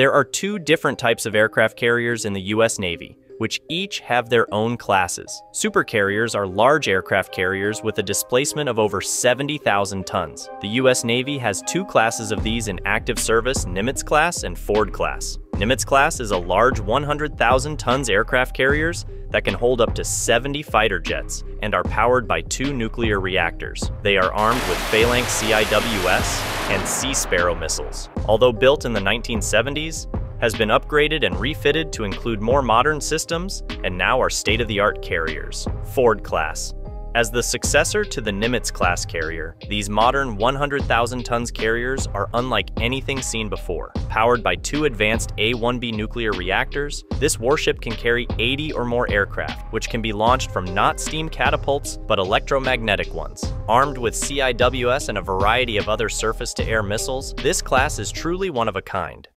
There are two different types of aircraft carriers in the U.S. Navy, which each have their own classes. Supercarriers are large aircraft carriers with a displacement of over 70,000 tons. The U.S. Navy has two classes of these in active service, Nimitz class and Ford class. Nimitz class is a large 100,000 tons aircraft carriers that can hold up to 70 fighter jets and are powered by two nuclear reactors. They are armed with Phalanx CIWS and Sea Sparrow missiles. Although built in the 1970s, has been upgraded and refitted to include more modern systems and now are state-of-the-art carriers. Ford class. As the successor to the Nimitz class carrier, these modern 100,000 tons carriers are unlike anything seen before. Powered by two advanced A-1B nuclear reactors, this warship can carry 80 or more aircraft, which can be launched from not steam catapults, but electromagnetic ones. Armed with CIWS and a variety of other surface-to-air missiles, this class is truly one of a kind.